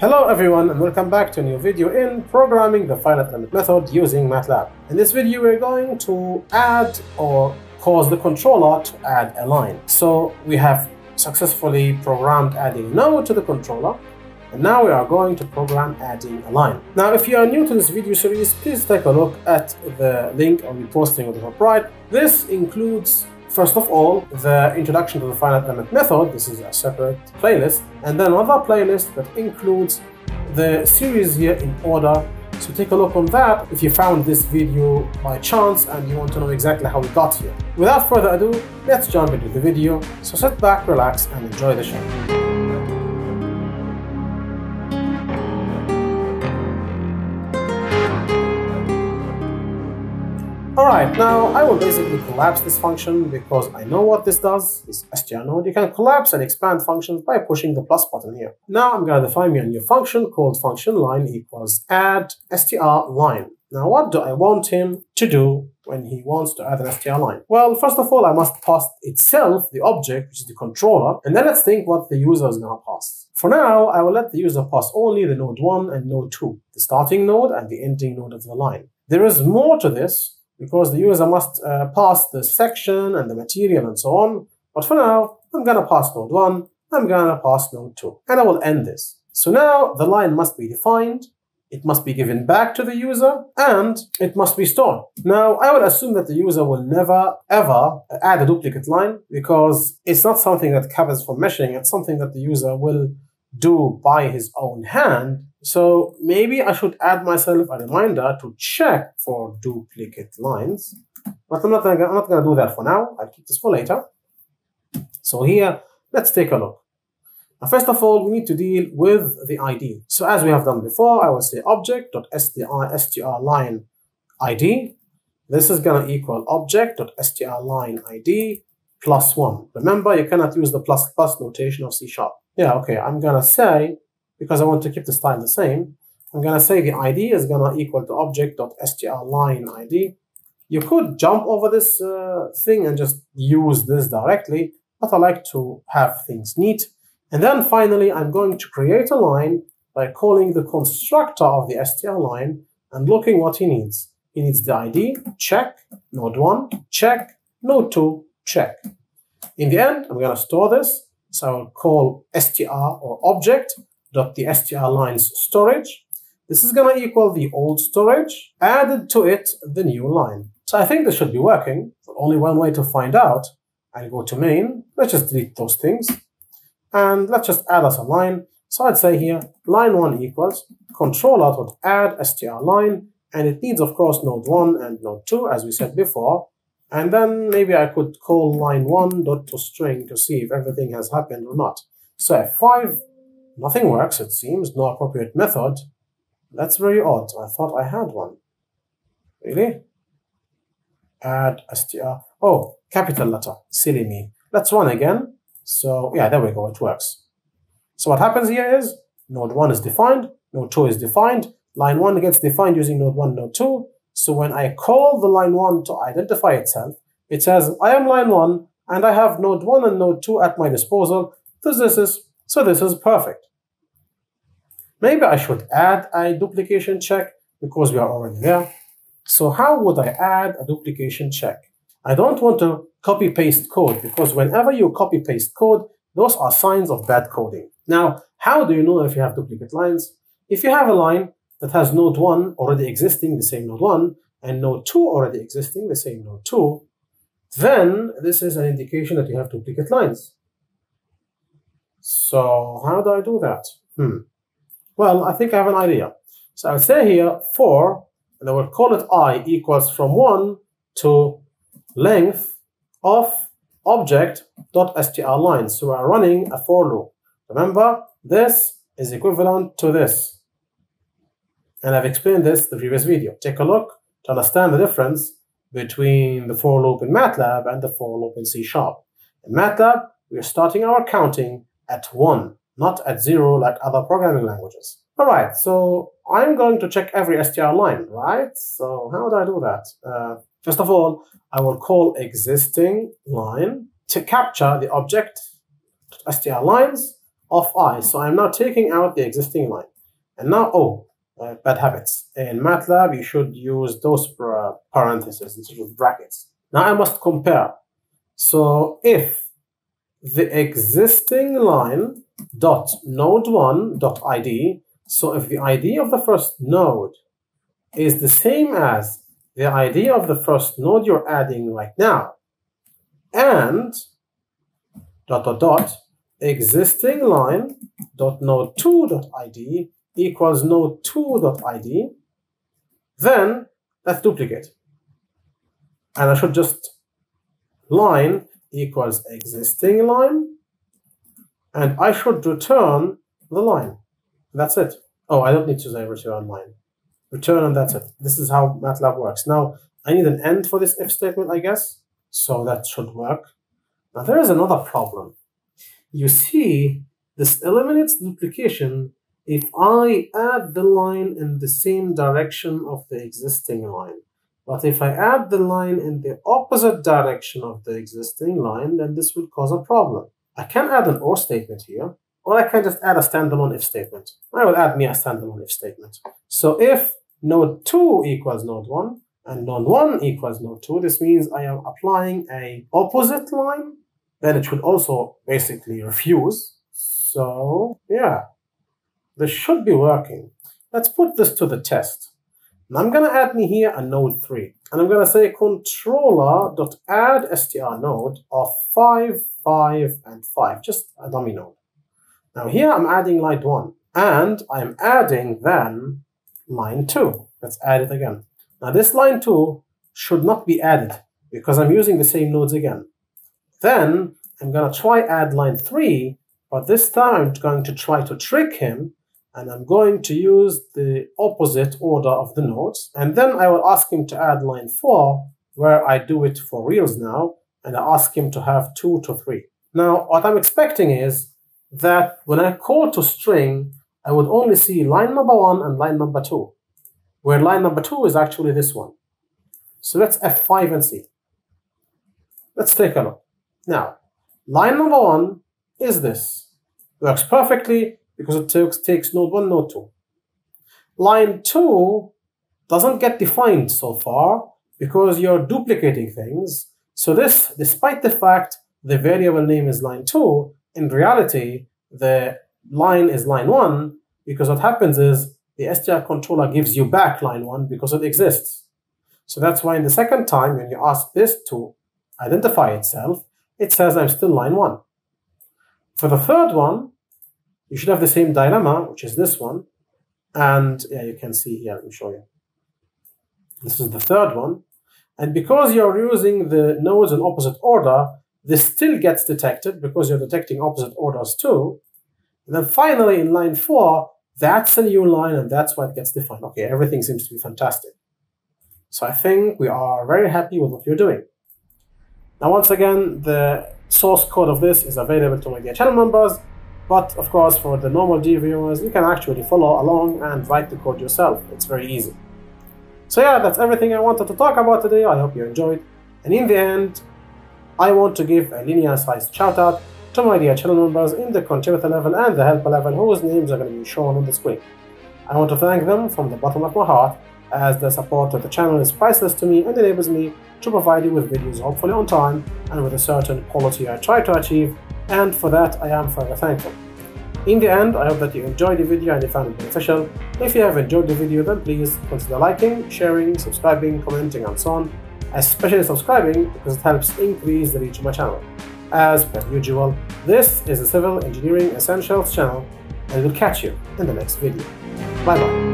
Hello everyone and welcome back to a new video in programming the finite element method using MATLAB. In this video we're going to add or cause the controller to add a line. So we have successfully programmed adding a node to the controller and now we are going to program adding a line. Now if you are new to this video series please take a look at the link I'll be posting on the top right. This includes First of all, the introduction to the finite element method, this is a separate playlist, and then another playlist that includes the series here in order. So take a look on that if you found this video by chance and you want to know exactly how we got here. Without further ado, let's jump into the video. So sit back, relax, and enjoy the show. Alright, now I will basically collapse this function because I know what this does, this str node. You can collapse and expand functions by pushing the plus button here. Now I'm going to define me a new function called function line equals add str line. Now what do I want him to do when he wants to add an str line? Well, first of all, I must pass itself the object, which is the controller, and then let's think what the user is going to pass. For now, I will let the user pass only the node 1 and node 2, the starting node and the ending node of the line. There is more to this, because the user must uh, pass the section and the material and so on. But for now, I'm gonna pass node 1, I'm gonna pass node 2, and I will end this. So now the line must be defined, it must be given back to the user, and it must be stored. Now, I will assume that the user will never, ever add a duplicate line because it's not something that happens from meshing, it's something that the user will do by his own hand. So maybe I should add myself a reminder to check for duplicate lines. But I'm not I'm not gonna do that for now. I'll keep this for later. So here, let's take a look. Now, first of all, we need to deal with the ID. So as we have done before, I will say object.str line id. This is gonna equal object.strLineID plus one. Remember, you cannot use the plus plus notation of C sharp yeah, okay, I'm gonna say, because I want to keep the style the same, I'm gonna say the ID is gonna equal to object.strLine ID. You could jump over this uh, thing and just use this directly, but I like to have things neat. And then finally, I'm going to create a line by calling the constructor of the str line and looking what he needs. He needs the ID, check, node 1, check, node 2, check. In the end, I'm going to store this so I'll call str or object dot the str lines storage. This is going to equal the old storage, added to it the new line. So I think this should be working, but only one way to find out. I'll go to main, let's just delete those things, and let's just add us a line. So I'd say here, line 1 equals control output add str line, and it needs, of course, node 1 and node 2, as we said before, and then maybe I could call line 1 dot to string to see if everything has happened or not. So F5, nothing works, it seems, no appropriate method. That's very odd. I thought I had one. Really? Add str. Oh, capital letter. Silly me. Let's run again. So yeah, there we go. It works. So what happens here is node 1 is defined, node 2 is defined, line 1 gets defined using node 1, node 2, so when I call the line 1 to identify itself, it says, I am line 1 and I have node 1 and node 2 at my disposal. So this is, so this is perfect. Maybe I should add a duplication check because we are already there. So how would I add a duplication check? I don't want to copy paste code because whenever you copy paste code, those are signs of bad coding. Now, how do you know if you have duplicate lines? If you have a line that has node 1 already existing, the same node 1, and node 2 already existing, the same node 2, then this is an indication that you have duplicate lines. So how do I do that? Hmm. Well, I think I have an idea. So I'll say here for, and I will call it i equals from 1 to length of object.strLine. So we're running a for loop. Remember, this is equivalent to this. And I've explained this in the previous video. Take a look to understand the difference between the for loop in MATLAB and the for loop in C Sharp. In MATLAB, we are starting our counting at 1, not at 0 like other programming languages. Alright, so I'm going to check every str line, right? So how do I do that? Uh, first of all, I will call existing line to capture the object str lines of i. So I'm now taking out the existing line. And now, oh, uh, bad habits. In MATLAB, you should use those parentheses instead of brackets. Now I must compare. So if the existing line dot node1 dot id, so if the id of the first node is the same as the id of the first node you're adding right now, and dot dot dot existing line dot node2 dot id equals node2 dot id, then let's duplicate. And I should just line equals existing line, and I should return the line. That's it. Oh, I don't need to say return line. Return and that's it. This is how MATLAB works. Now, I need an end for this if statement, I guess. So that should work. Now, there is another problem. You see, this eliminates duplication if I add the line in the same direction of the existing line. But if I add the line in the opposite direction of the existing line, then this will cause a problem. I can add an OR statement here, or I can just add a standalone if statement. I will add me a standalone if statement. So if node 2 equals node 1, and node 1 equals node 2, this means I am applying a opposite line, then it should also basically refuse. So yeah, this should be working. Let's put this to the test. Now I'm going to add me here a node 3. And I'm going to say controller.add str node of 5, 5, and 5. Just a dummy node. Now here I'm adding line 1. And I'm adding then line 2. Let's add it again. Now this line 2 should not be added because I'm using the same nodes again. Then I'm going to try add line 3, but this time I'm going to try to trick him and I'm going to use the opposite order of the nodes. And then I will ask him to add line 4, where I do it for reals now, and I ask him to have 2 to 3. Now, what I'm expecting is that when I call to string, I would only see line number 1 and line number 2, where line number 2 is actually this one. So let's F5 and see. Let's take a look. Now, line number 1 is this. Works perfectly, because it takes, takes node 1, node 2. Line 2 doesn't get defined so far because you're duplicating things. So this, despite the fact the variable name is line 2, in reality, the line is line 1 because what happens is the str controller gives you back line 1 because it exists. So that's why in the second time, when you ask this to identify itself, it says I'm still line 1. For the third one, you should have the same dilemma, which is this one. And yeah, you can see here, let me show you. This is the third one. And because you're using the nodes in opposite order, this still gets detected because you're detecting opposite orders too. And then finally in line four, that's a new line and that's why it gets defined. Okay, everything seems to be fantastic. So I think we are very happy with what you're doing. Now, once again, the source code of this is available to my dear channel members. But of course, for the normal G viewers, you can actually follow along and write the code yourself. It's very easy. So yeah, that's everything I wanted to talk about today. I hope you enjoyed. And in the end, I want to give a linear-sized shout-out to my dear channel members in the contributor level and the helper level whose names are going to be shown on the screen. I want to thank them from the bottom of my heart as the support of the channel is priceless to me and enables me to provide you with videos hopefully on time and with a certain quality I try to achieve and for that I am forever thankful. In the end, I hope that you enjoyed the video and you found it beneficial. If you have enjoyed the video, then please consider liking, sharing, subscribing, commenting, and so on, especially subscribing because it helps increase the reach of my channel. As per usual, this is the Civil Engineering Essentials channel, and we'll catch you in the next video. Bye bye.